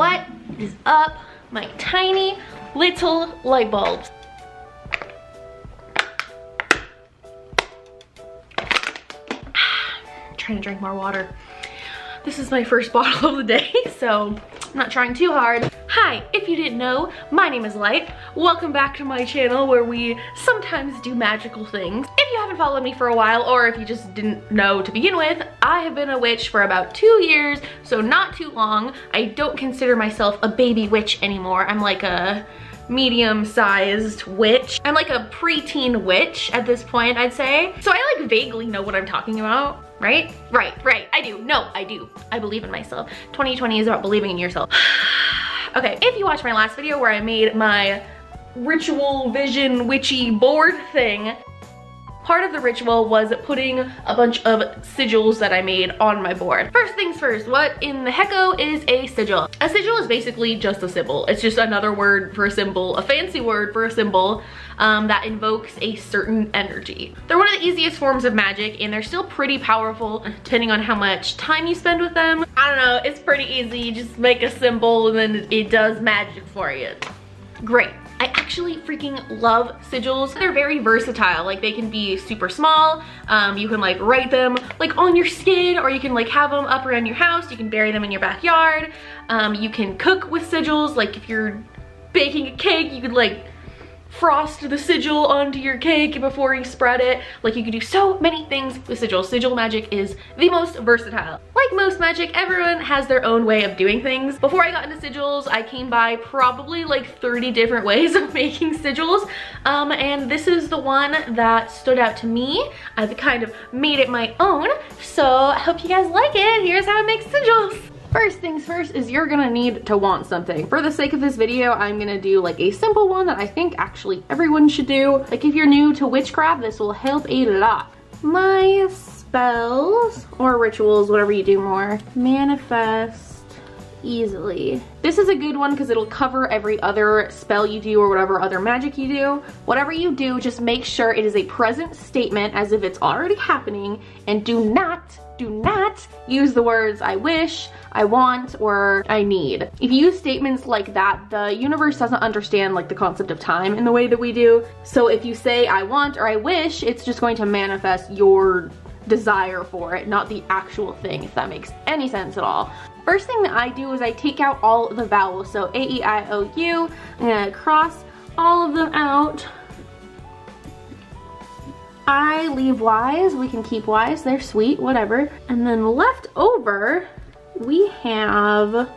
What is up, my tiny little light bulbs? trying to drink more water. This is my first bottle of the day, so I'm not trying too hard. Hi, if you didn't know, my name is Light. Welcome back to my channel where we sometimes do magical things. If you haven't followed me for a while, or if you just didn't know to begin with, I have been a witch for about two years, so not too long. I don't consider myself a baby witch anymore. I'm like a medium-sized witch. I'm like a preteen witch at this point, I'd say. So I like vaguely know what I'm talking about right? Right, right, I do. No, I do. I believe in myself. 2020 is about believing in yourself. okay, if you watched my last video where I made my ritual vision witchy board thing, part of the ritual was putting a bunch of sigils that I made on my board. First things first, what in the hecko is a sigil? A sigil is basically just a symbol. It's just another word for a symbol, a fancy word for a symbol um, that invokes a certain energy. They're one of the easiest forms of magic and they're still pretty powerful depending on how much time you spend with them. I don't know, it's pretty easy. You just make a symbol and then it does magic for you. Great. I actually freaking love sigils. They're very versatile. Like they can be super small. Um, you can like write them like on your skin or you can like have them up around your house. You can bury them in your backyard. Um, you can cook with sigils. Like if you're baking a cake, you could like frost the sigil onto your cake before you spread it. Like you can do so many things with sigil. Sigil magic is the most versatile. Like most magic, everyone has their own way of doing things. Before I got into sigils, I came by probably like 30 different ways of making sigils. Um, and this is the one that stood out to me. I've kind of made it my own. So I hope you guys like it. Here's how I make sigils. First things first is you're gonna need to want something. For the sake of this video, I'm gonna do like a simple one that I think actually everyone should do. Like if you're new to witchcraft, this will help a lot. My spells or rituals, whatever you do more, manifest easily. This is a good one because it'll cover every other spell you do or whatever other magic you do. Whatever you do, just make sure it is a present statement as if it's already happening and do not do not use the words I wish, I want, or I need. If you use statements like that, the universe doesn't understand like the concept of time in the way that we do. So if you say I want or I wish, it's just going to manifest your desire for it, not the actual thing, if that makes any sense at all. First thing that I do is I take out all the vowels. So A, E, I, O, U. I'm gonna cross all of them out I leave Y's. We can keep Y's. They're sweet, whatever. And then left over, we have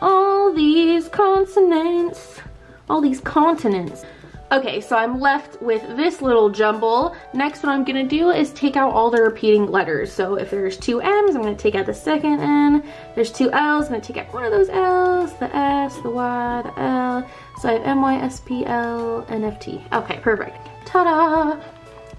all these consonants, all these continents. Okay, so I'm left with this little jumble. Next, what I'm gonna do is take out all the repeating letters. So if there's two M's, I'm gonna take out the second N. There's two L's, I'm gonna take out one of those L's, the S, the Y, the L. So I have M, Y, S, P, L, N, F, T. Okay, perfect. Ta-da!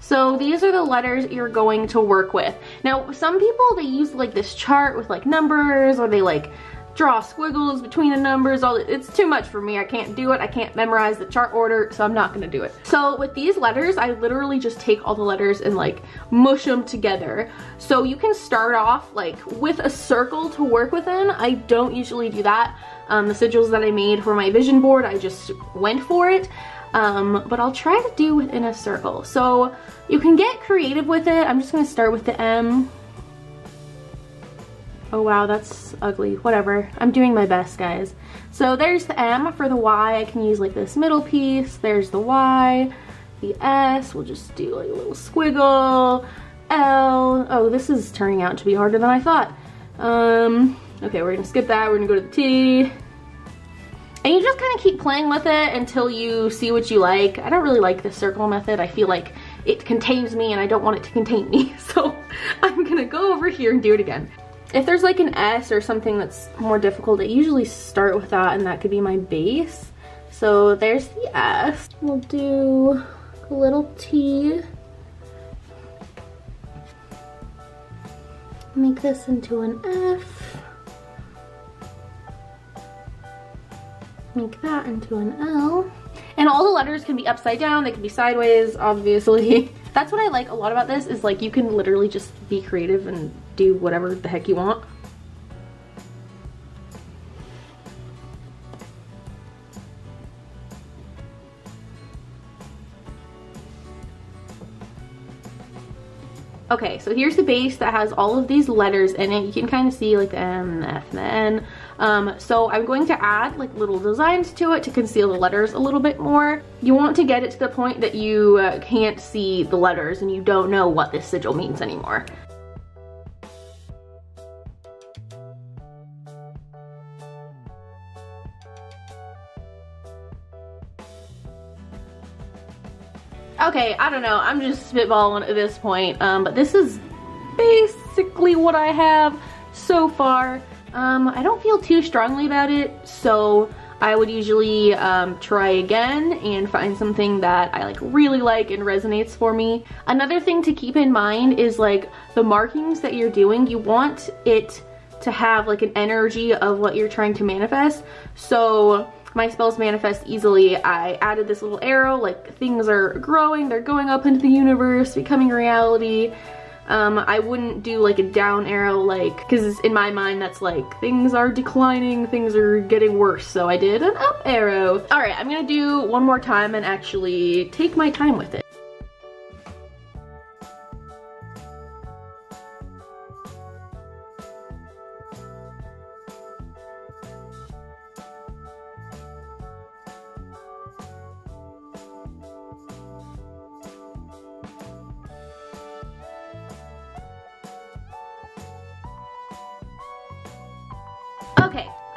So these are the letters you're going to work with. Now, some people, they use like this chart with like numbers or they like draw squiggles between the numbers. All It's too much for me. I can't do it. I can't memorize the chart order, so I'm not gonna do it. So with these letters, I literally just take all the letters and like mush them together. So you can start off like with a circle to work within. I don't usually do that. Um, the sigils that I made for my vision board, I just went for it um, but I'll try to do within a circle. So you can get creative with it. I'm just gonna start with the M. Oh wow, that's ugly, whatever. I'm doing my best, guys. So there's the M. For the Y, I can use like this middle piece. There's the Y. The S, we'll just do like a little squiggle. L, oh, this is turning out to be harder than I thought. Um, okay, we're gonna skip that. We're gonna go to the T. And you just kind of keep playing with it until you see what you like. I don't really like the circle method. I feel like it contains me and I don't want it to contain me. So I'm gonna go over here and do it again. If there's like an S or something that's more difficult, I usually start with that and that could be my base. So there's the S. We'll do a little T. Make this into an F. make that into an L. And all the letters can be upside down, they can be sideways, obviously. That's what I like a lot about this is like you can literally just be creative and do whatever the heck you want. Okay, so here's the base that has all of these letters in it. You can kind of see like the M and the F and the N. Um, so I'm going to add like little designs to it to conceal the letters a little bit more. You want to get it to the point that you uh, can't see the letters and you don't know what this sigil means anymore. Okay, I don't know. I'm just spitballing at this point. Um, but this is basically what I have so far. Um, I don't feel too strongly about it, so I would usually um, try again and find something that I like really like and resonates for me. Another thing to keep in mind is like the markings that you're doing, you want it to have like an energy of what you're trying to manifest. So my spells manifest easily. I added this little arrow, like things are growing, they're going up into the universe, becoming reality. Um, I wouldn't do like a down arrow like, because in my mind that's like things are declining, things are getting worse. So I did an up arrow. All right, I'm gonna do one more time and actually take my time with it.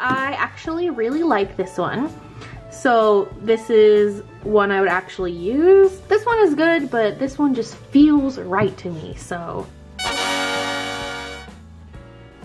I actually really like this one. So this is one I would actually use. This one is good, but this one just feels right to me, so.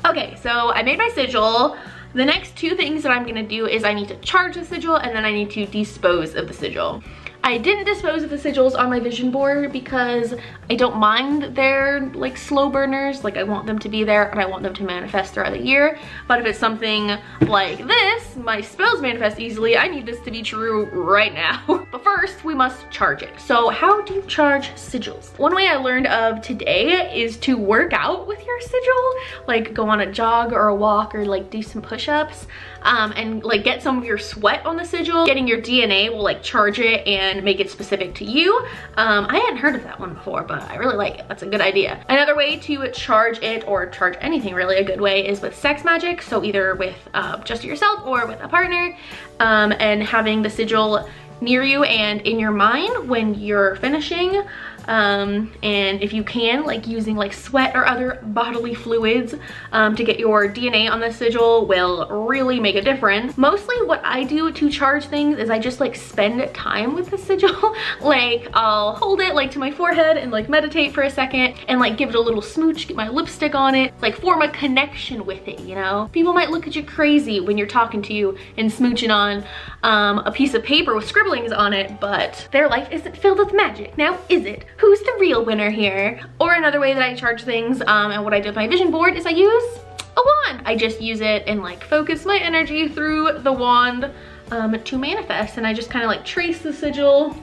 Okay, so I made my sigil. The next two things that I'm gonna do is I need to charge the sigil and then I need to dispose of the sigil. I didn't dispose of the sigils on my vision board because I don't mind their like slow burners. Like I want them to be there and I want them to manifest throughout the year. But if it's something like this, my spells manifest easily, I need this to be true right now. but first we must charge it. So how do you charge sigils? One way I learned of today is to work out with your sigil. Like go on a jog or a walk or like do some push-ups um, and like get some of your sweat on the sigil. Getting your DNA will like charge it and make it specific to you. Um, I hadn't heard of that one before, but I really like it. That's a good idea. Another way to charge it or charge anything really a good way is with sex magic. So either with uh, just yourself or with a partner um, and having the sigil near you and in your mind when you're finishing um, and if you can, like using like sweat or other bodily fluids um, to get your DNA on the sigil will really make a difference. Mostly what I do to charge things is I just like spend time with the sigil. like I'll hold it like to my forehead and like meditate for a second and like give it a little smooch, get my lipstick on it, like form a connection with it, you know? People might look at you crazy when you're talking to you and smooching on um, a piece of paper with scribblings on it, but their life isn't filled with magic, now is it? Who's the real winner here? Or another way that I charge things um, and what I do with my vision board is I use a wand. I just use it and like focus my energy through the wand um, to manifest and I just kind of like trace the sigil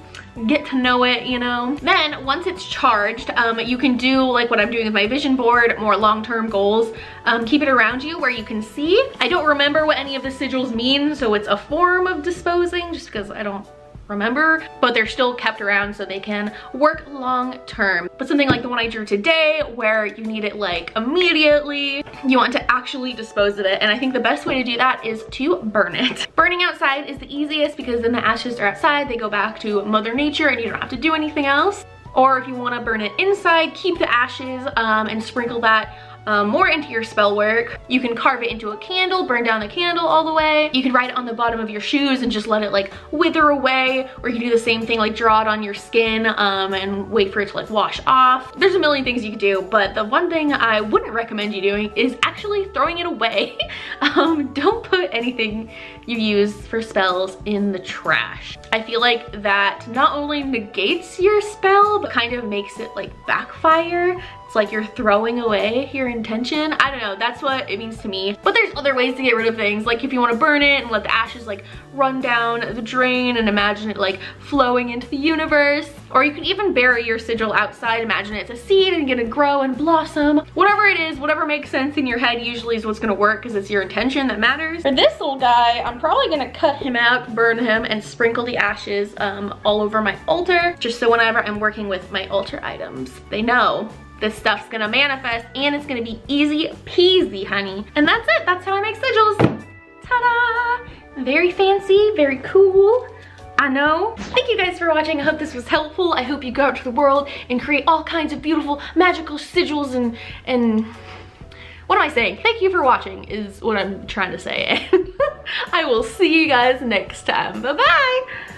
get to know it, you know? Then once it's charged, um, you can do like what I'm doing with my vision board, more long-term goals. Um, keep it around you where you can see. I don't remember what any of the sigils mean, so it's a form of disposing just because I don't remember, but they're still kept around so they can work long term. But something like the one I drew today where you need it like immediately, you want to actually dispose of it. And I think the best way to do that is to burn it. Burning outside is the easiest because then the ashes are outside, they go back to mother nature and you don't have to do anything else. Or if you wanna burn it inside, keep the ashes um, and sprinkle that um, more into your spell work. You can carve it into a candle, burn down the candle all the way. You can write it on the bottom of your shoes and just let it like wither away. Or you can do the same thing, like draw it on your skin um, and wait for it to like wash off. There's a million things you could do, but the one thing I wouldn't recommend you doing is actually throwing it away. um, don't put anything you use for spells in the trash. I feel like that not only negates your spell, but kind of makes it like backfire like you're throwing away your intention. I don't know, that's what it means to me. But there's other ways to get rid of things. Like if you wanna burn it and let the ashes like run down the drain and imagine it like flowing into the universe. Or you can even bury your sigil outside. Imagine it's a seed and gonna grow and blossom. Whatever it is, whatever makes sense in your head usually is what's gonna work because it's your intention that matters. For this little guy, I'm probably gonna cut him out, burn him, and sprinkle the ashes um, all over my altar. Just so whenever I'm working with my altar items, they know this stuff's gonna manifest and it's gonna be easy peasy, honey. And that's it, that's how I make sigils. Ta-da! Very fancy, very cool. I know. Thank you guys for watching. I hope this was helpful. I hope you go out to the world and create all kinds of beautiful magical sigils and, and what am I saying? Thank you for watching is what I'm trying to say. I will see you guys next time. Bye-bye.